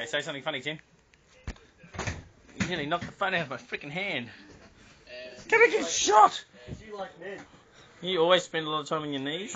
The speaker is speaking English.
Okay, say something funny, Jim. You nearly knocked the phone out of my freaking hand. Can I get shot! You always spend a lot of time on your knees.